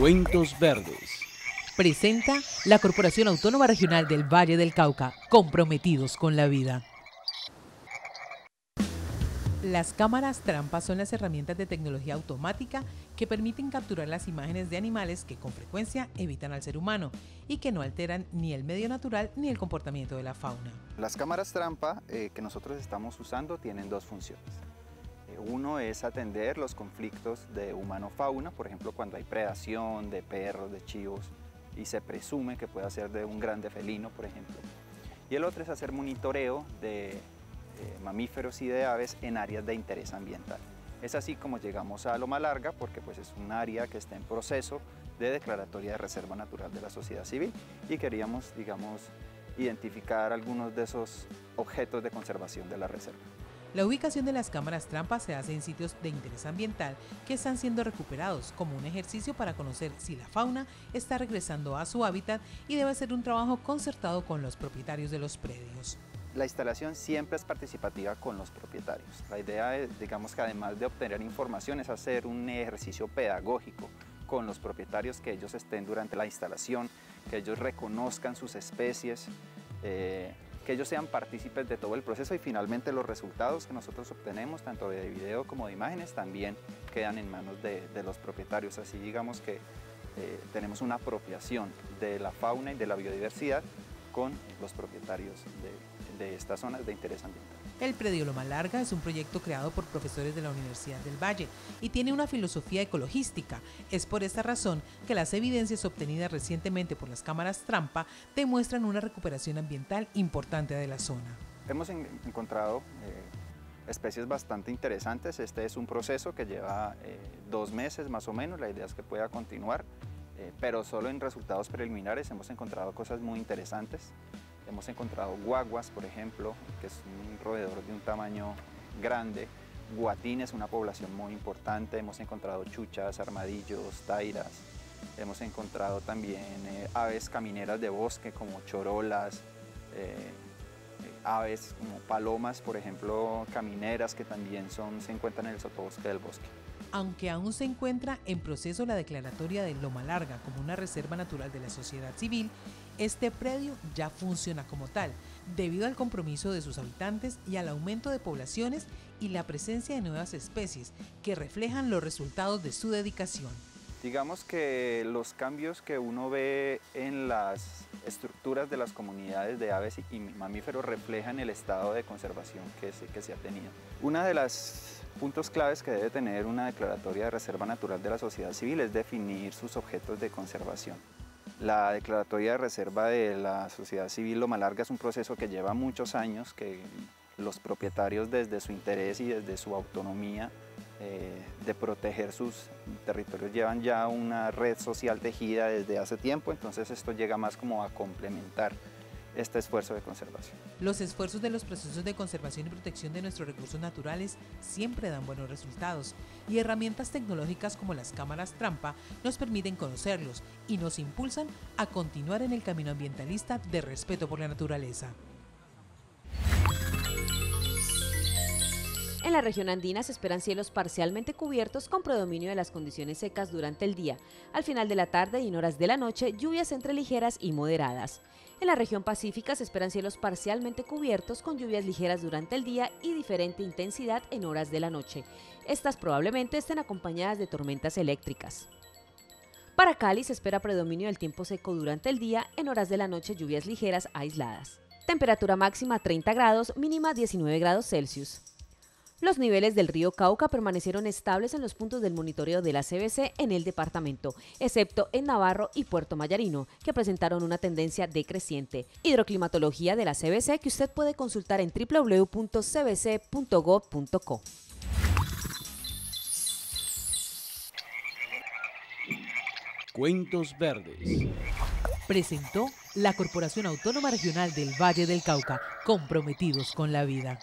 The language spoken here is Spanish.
Cuentos Verdes. Presenta la Corporación Autónoma Regional del Valle del Cauca, comprometidos con la vida. Las cámaras trampas son las herramientas de tecnología automática que permiten capturar las imágenes de animales que con frecuencia evitan al ser humano y que no alteran ni el medio natural ni el comportamiento de la fauna. Las cámaras trampa eh, que nosotros estamos usando tienen dos funciones. Eh, uno es atender los conflictos de humano-fauna, por ejemplo cuando hay predación de perros, de chivos y se presume que puede ser de un grande felino, por ejemplo. Y el otro es hacer monitoreo de mamíferos y de aves en áreas de interés ambiental. Es así como llegamos a Loma Larga porque pues es un área que está en proceso de declaratoria de reserva natural de la sociedad civil y queríamos, digamos, identificar algunos de esos objetos de conservación de la reserva. La ubicación de las cámaras trampas se hace en sitios de interés ambiental que están siendo recuperados como un ejercicio para conocer si la fauna está regresando a su hábitat y debe ser un trabajo concertado con los propietarios de los predios la instalación siempre es participativa con los propietarios. La idea es, digamos que además de obtener información, es hacer un ejercicio pedagógico con los propietarios, que ellos estén durante la instalación, que ellos reconozcan sus especies, eh, que ellos sean partícipes de todo el proceso y finalmente los resultados que nosotros obtenemos, tanto de video como de imágenes, también quedan en manos de, los propietarios. Así digamos que eh, tenemos una apropiación de la fauna y de la biodiversidad con los propietarios de, estas zonas de interés ambiental. El predio Loma Larga es un proyecto creado por profesores de la Universidad del Valle y tiene una filosofía ecologística. Es por esta razón que las evidencias obtenidas recientemente por las cámaras trampa demuestran una recuperación ambiental importante de la zona. Hemos encontrado eh, especies bastante interesantes. Este es un proceso que lleva eh, dos meses más o menos. La idea es que pueda continuar. Eh, pero solo en resultados preliminares hemos encontrado cosas muy interesantes. Hemos encontrado guaguas, por ejemplo, que es un roedor de un tamaño grande, guatines, una población muy importante, hemos encontrado chuchas, armadillos, tairas, hemos encontrado también eh, aves camineras de bosque como chorolas, eh, aves como palomas, por ejemplo, camineras que también son, se encuentran en el sotobosque del bosque. Aunque aún se encuentra en proceso la declaratoria de Loma Larga como una reserva natural de la sociedad civil, este predio ya funciona como tal, debido al compromiso de sus habitantes y al aumento de poblaciones y la presencia de nuevas especies que reflejan los resultados de su dedicación. Digamos que los cambios que uno ve en las estructuras de las comunidades de aves y mamíferos reflejan el estado de conservación que se, ha tenido. Una de las puntos claves que debe tener una declaratoria de reserva natural de la sociedad civil es definir sus objetos de conservación. La declaratoria de reserva de la sociedad civil Loma Larga es un proceso que lleva muchos años, que los propietarios desde su interés y desde su autonomía eh, de proteger sus territorios llevan ya una red social tejida desde hace tiempo, entonces esto llega más como a complementar este esfuerzo de conservación. Los esfuerzos de los procesos de conservación y protección de nuestros recursos naturales siempre dan buenos resultados y herramientas tecnológicas como las cámaras trampa nos permiten conocerlos y nos impulsan a continuar en el camino ambientalista de respeto por la naturaleza. En la región andina se esperan cielos parcialmente cubiertos con predominio de las condiciones secas durante el día. Al final de la tarde y en horas de la noche, lluvias entre ligeras y moderadas. En la región pacífica se esperan cielos parcialmente cubiertos con lluvias ligeras durante el día y diferente intensidad en horas de la noche. Estas probablemente estén acompañadas de tormentas eléctricas. Para Cali se espera predominio del tiempo seco durante el día, en horas de la noche lluvias ligeras aisladas. Temperatura máxima 30 grados, mínima 19 grados Celsius. Los niveles del río Cauca permanecieron estables en los puntos del monitoreo de la CBC en el departamento, excepto en Navarro y Puerto Mayarino, que presentaron una tendencia decreciente. Hidroclimatología de la CBC que usted puede consultar en www.cbc.gov.co. Cuentos Verdes. Presentó la Corporación Autónoma Regional del Valle del Cauca, comprometidos con la vida.